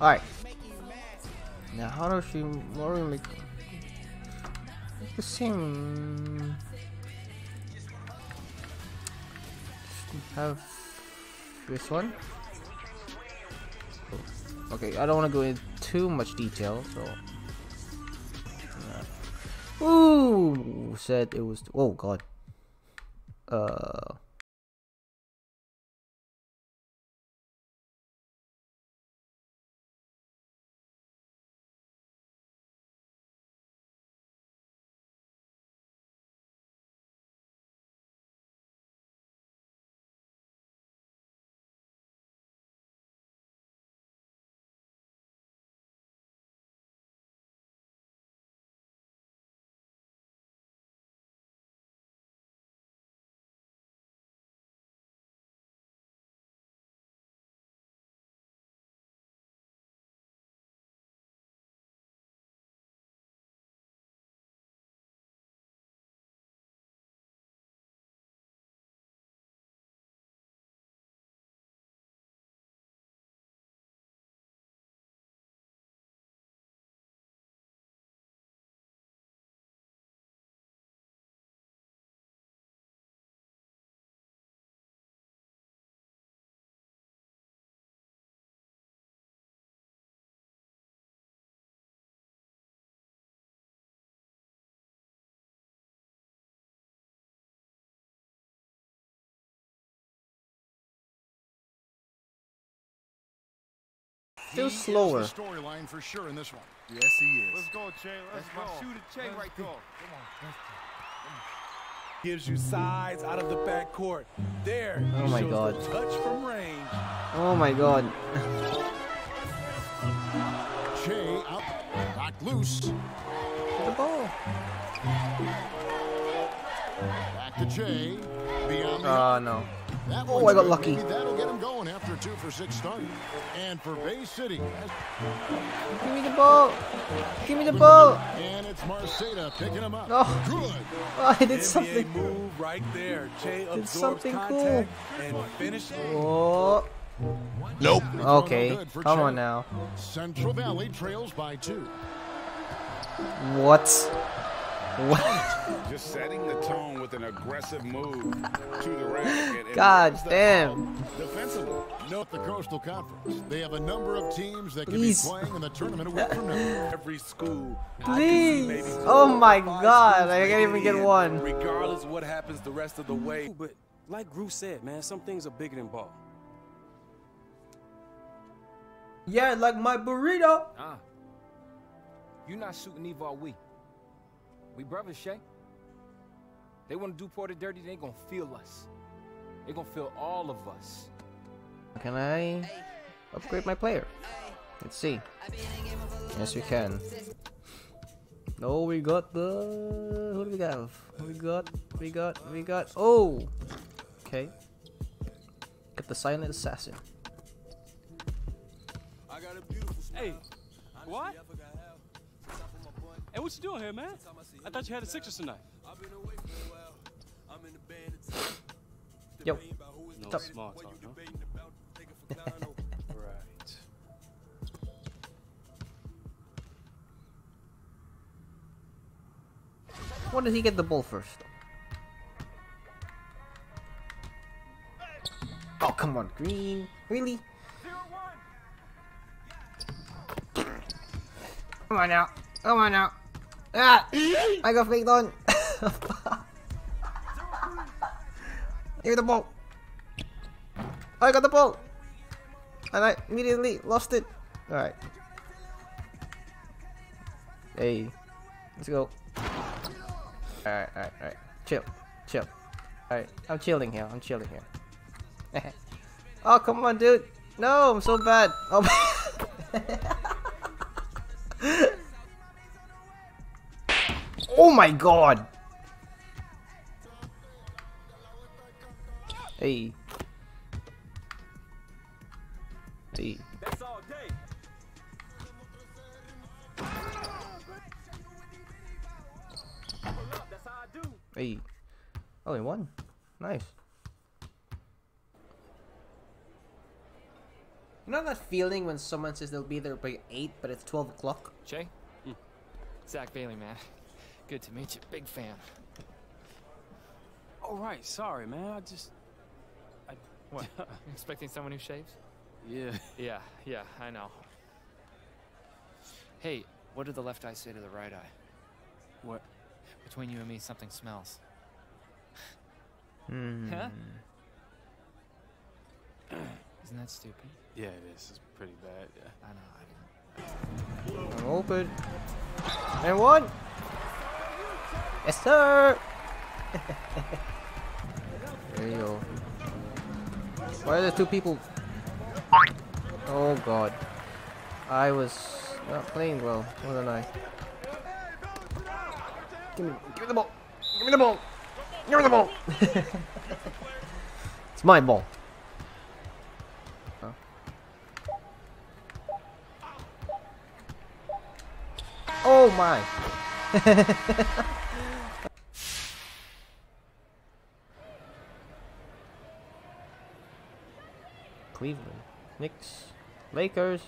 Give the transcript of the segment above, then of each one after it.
Alright. Now how does she more make the same have this one? Okay, I don't want to go into too much detail, so Ooh, said it was. Oh God. Uh. Still slower. Storyline for sure in this one. Yes, he is. Let's go, Che. Let's That's go. my shooter Che right there. Gives you sides out of the back court. There. Oh my God. Touch from range. Oh my God. Che out, back loose. the ball. Back to Che. Beyond the ah, Oh no. Oh, I got good. lucky. Maybe that'll get him going after two for six start. And for Bay City, Give me the ball. Give me the ball. and it's Marceta picking him up. Oh. Good. Oh, I did NBA something. move right there. Che absorbs something cool. and finishes. Oh. Nope. Okay. Come on now. Central Valley trails by two. What? What? Just setting the tone with an aggressive move to the rack. And, and God damn. foul Defensively. Note the Coastal Conference. They have a number of teams that can Please. be playing in the tournament a week from now. Every school. I can see maybe Please. four Oh or my God. I can't even get one. Regardless of what happens the rest of the way. But like Gru said, man, some things are bigger than ball. Yeah, like my burrito. Nah. you're not shooting Eva all week. We brothers, Shay. They want to do Porter dirty, they gonna feel us. They gonna feel all of us. Can I upgrade my player? Let's see. Yes, we can. No, we got the. Who do we got? We got. We got. We got. Oh. Okay. Got the silent assassin. Hey, what? Hey, what you doing here, man? I thought you had the Sixers tonight. Yo. No Stop. small talk, huh? right. When did he get the ball first? Oh, come on, Green. Really? Come on now. Come on now. Ah! I got faked on. Give me the ball. I got the ball. And I immediately lost it. Alright. Hey. Let's go. Alright, alright, alright. Chill. Chill. Alright. I'm chilling here. I'm chilling here. oh, come on, dude. No, I'm so bad. Oh, my god. Hey. Hey. Hey. Oh, Only one. Nice. You know that feeling when someone says they'll be there by 8, but it's 12 o'clock? Jay? Hmm. Zach Bailey, man. Good to meet you. Big fan. All right, sorry, man. I just. I, What? Expecting someone who shaves? yeah. Yeah, yeah, I know. Hey, what did the left eye say to the right eye? What? Between you and me, something smells. Hmm. Huh? Isn't that stupid? Yeah, it is. It's pretty bad. Yeah. I know. I didn't. I'm open. And one! Yes, sir! there you go. Why are there two people? Oh god. I was not playing well, wasn't I? Give me, give me the ball! Give me the ball! Give me the ball! it's my ball. Oh. Oh my! Cleveland, Knicks, Lakers.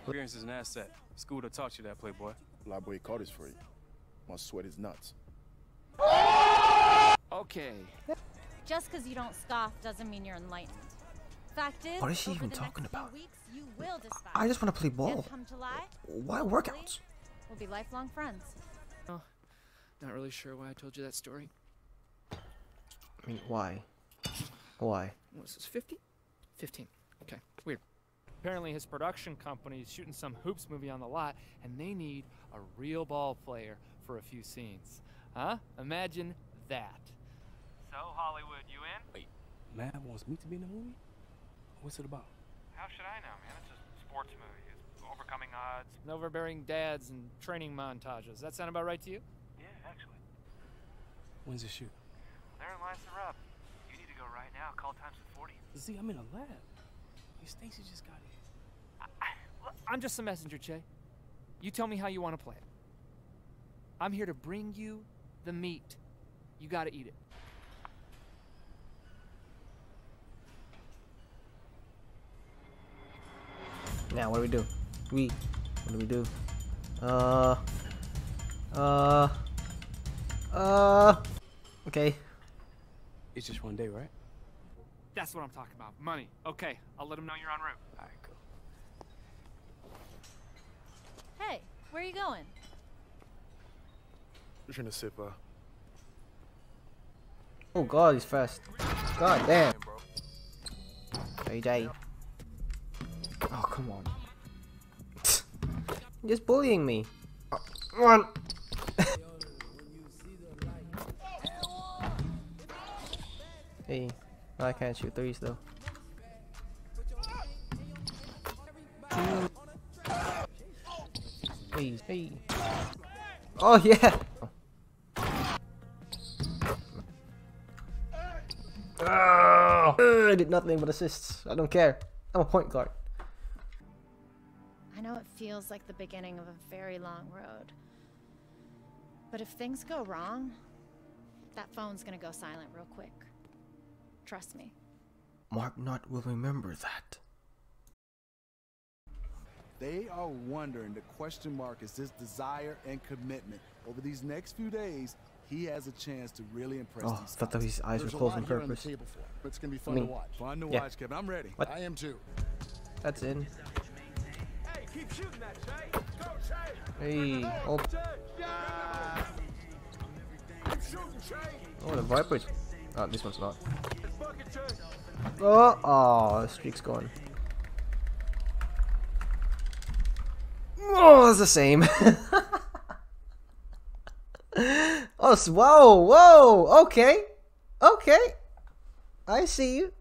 Experience is an asset. School to taught you that, Playboy. Fly boy caught his free. My sweat is nuts. Okay. Just because you don't scoff doesn't mean you're enlightened. Fact is, What is she even talking about? Weeks, you will despise I just want to play ball. come July, Why workouts? we'll be lifelong friends. Oh, Not really sure why I told you that story. I mean, why? Why? What is this, 50? 15. Okay, weird. Apparently, his production company is shooting some hoops movie on the lot, and they need a real ball player for a few scenes. Huh? Imagine that. So, Hollywood, you in? Wait, Matt wants me to be in the movie? What's it about? How should I know, man? It's a sports movie. It's overcoming odds. And Overbearing dads and training montages. That sound about right to you? Yeah, actually. When's the shoot? Therein lies the rub. You need to go right now. Call times at 40. Z, I'm in a lab. Hey, Stacy just got here. I'm just a messenger, Che. You tell me how you want to play it. I'm here to bring you the meat. You gotta eat it. Now, what do we do? We. What do we do? Uh. Uh. Uh. Okay. It's just one day, right? That's what I'm talking about. Money. Okay, I'll let him know you're en route. All right, cool. Hey, where are you going? Je ne sais pas. Oh god, he's fast. God damn. AJ. Oh, come on. You're just bullying me. Oh, come on. Hey, I can't shoot threes though. Hey, hey. Oh yeah. Ah, I did nothing but assists. I don't care. I'm a point guard. I know it feels like the beginning of a very long road. But if things go wrong, that phone's gonna go silent real quick. Trust me. Mark Knott will remember that. They are wondering the question mark is his desire and commitment. Over these next few days, he has a chance to really impress Oh, these thought that his eyes were There's a closed lot on here on the purpose. table for him. It's gonna be fun mean- to watch. Fun to Yeah. watch, Kevin. I'm ready. What? I am too. That's in. Hey, keep shooting that, Jay. Go, Jay. Hey, oh, Keep shooting, Jay. oh, the Vipers. Oh, ah, this one's not. Oh, oh, the streak's gone. Oh, it's the same. oh, whoa, whoa, okay, okay. I see you.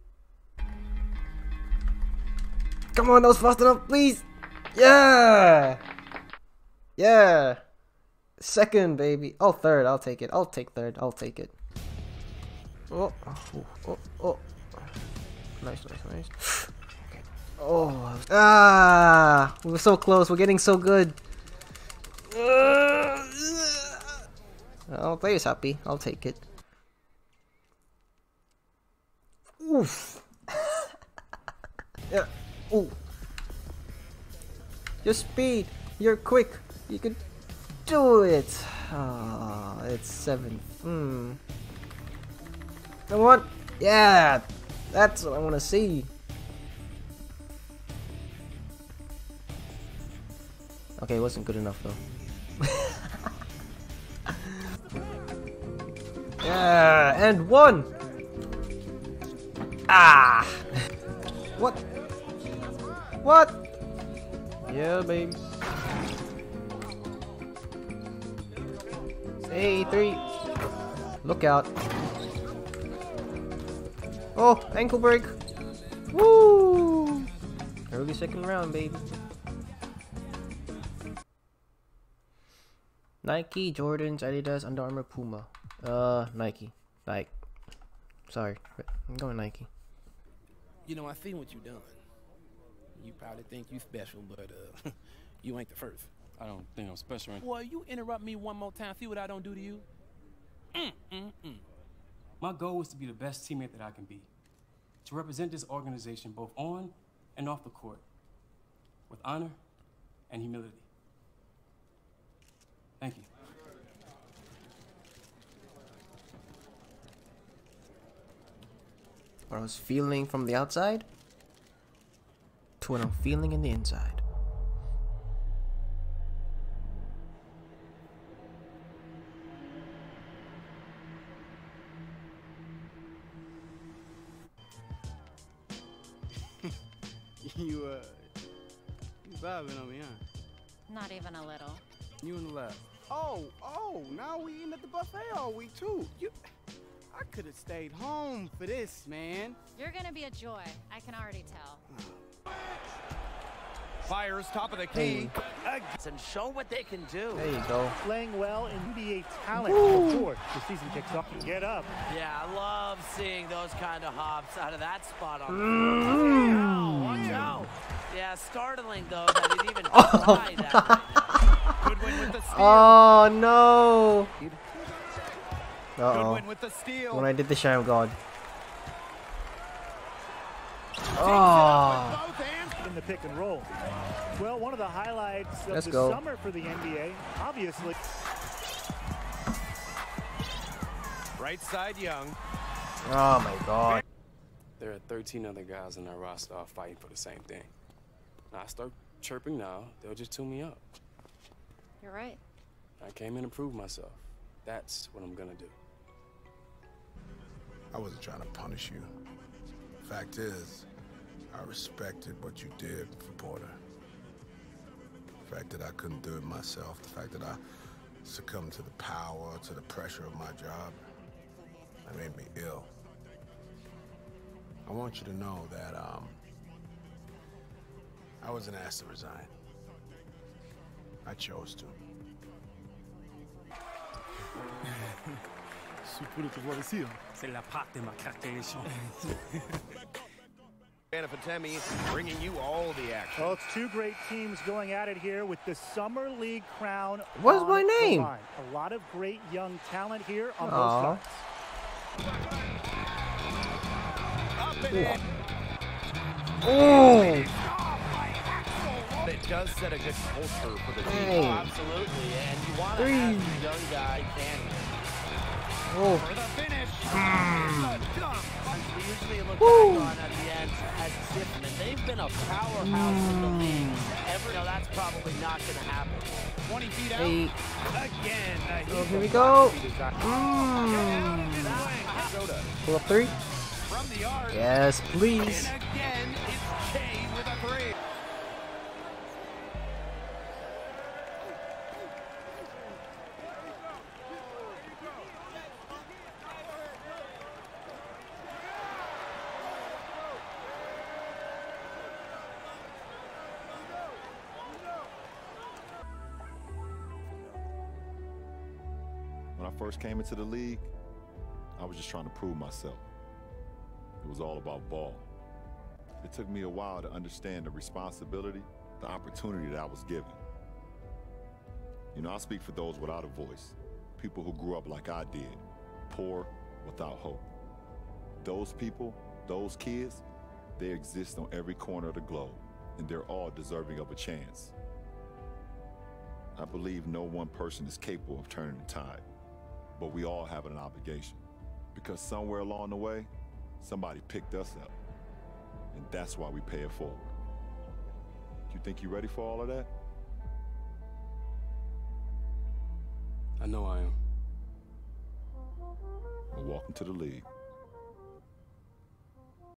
Come on, that was fast enough, please. Yeah, yeah. Second, baby. Oh, third. I'll take it. I'll take third. I'll take it. Oh, oh, oh, oh. Nice, nice, nice. Okay. Oh, ah, we were so close. We're getting so good. Oh, player's happy. I'll take it. Oof. Yeah. Oh. Your speed. You're quick. You can do it. Ah, it's seventh. Hmm. Come on. Yeah. That's what I want to see. Okay, it wasn't good enough though. yeah, and one. Ah. What? What? Yeah, baby. Hey, three. Look out. Oh, ankle break. Woo! Early second round, baby. Nike, Jordans, Adidas, Under Armour, Puma. Uh, Nike. Like, sorry, I'm going Nike. You know, I seen what you done. You probably think you special, but uh, you ain't the first. I don't think I'm special. Well, you interrupt me one more time. See what I don't do to you? Mm, mm, mm. My goal is to be the best teammate that I can be. To represent this organization both on and off the court. With honor and humility. Thank you. What I was feeling from the outside to what I'm feeling in the inside. you, uh, you vibing on me, huh? Not even a little. You in the left. Oh, oh, now we eating at the buffet all week, too. You, I could have stayed home for this, man. You're gonna be a joy. I can already tell. Fires top of the key. And show what they can do. There you go. Playing well in NBA talent on the. The season kicks off. Get up. Yeah, I love seeing those kind of hops out of that spot on the Mm. oh, Wow, watch out. Yeah, startling though that he'd even try that right now. With the steal. Oh no! Uh oh. Goodwin with the steal. When I did the sham god. Oh. In the pick and roll. Well, one of the highlights of Let's the go. summer for the NBA, obviously. Right side Young. Oh my god. There are 13 other guys on our roster all fighting for the same thing. Now I start chirping now, they'll just tune me up. You're right. I came in to prove myself. That's what I'm gonna do. I wasn't trying to punish you. Fact is, I respected what you did for Porter. The fact that I couldn't do it myself, the fact that I succumbed to the power, to the pressure of my job, that made me ill. I want you to know that um, I wasn't asked to resign. I chose to. C'est la part de ma caractérisation. Fatemi bringing you all the action. Well, it's two great teams going at it here with the Summer League crown. What's my name? A lot of great young talent here on Aw. both sides. Up and in. Oh! It does set a good culture for the team. Oh, absolutely. And you want to Three. have your young guy can. Oh. For the finish. We usually look Woo. back on at the end at Tiffman. They've been a powerhouse in the league. Ever, no, that's probably not going to happen. 20 feet out. Hey. Again. uh, Oh, here we go. Mm. of his way. Minnesota Pull up three. from the. Yes, please. And again, it's Jay with a three. First came into the league, I was just trying to prove myself. It was all about ball. It took me a while to understand the responsibility, the opportunity that I was given. You know, I speak for those without a voice, people who grew up like I did, poor, without hope. Those people, those kids, They exist on every corner of the globe, and they're all deserving of a chance. I believe no one person is capable of turning the tide, but we all have an obligation. Because somewhere along the way, somebody picked us up, and that's why we pay it forward. You think you're ready for all of that? I know I am. Well, welcome to the league.